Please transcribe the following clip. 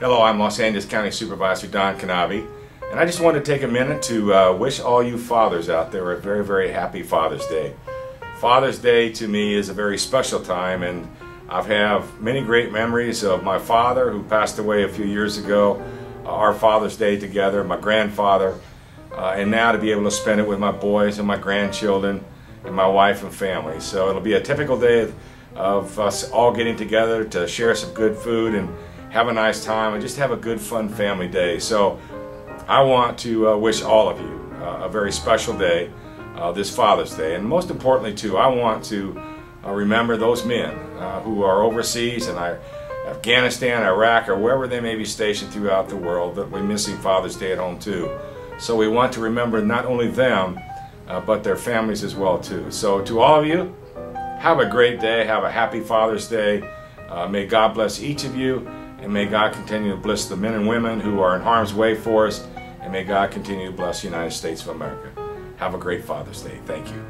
Hello, I'm Los Angeles County Supervisor Don Knabe, and I just wanted to take a minute to uh, wish all you fathers out there a very, very happy Father's Day. Father's Day to me is a very special time, and I have many great memories of my father who passed away a few years ago, uh, our Father's Day together, my grandfather, uh, and now to be able to spend it with my boys and my grandchildren and my wife and family. So it'll be a typical day of us all getting together to share some good food and have a nice time and just have a good fun family day. So I want to uh, wish all of you uh, a very special day, uh, this Father's Day. And most importantly too, I want to uh, remember those men uh, who are overseas in Afghanistan, Iraq, or wherever they may be stationed throughout the world that we're missing Father's Day at home too. So we want to remember not only them, uh, but their families as well too. So to all of you, have a great day. Have a happy Father's Day. May God bless each of you, and may God continue to bless the men and women who are in harm's way for us, and may God continue to bless the United States of America. Have a great Father's Day. Thank you.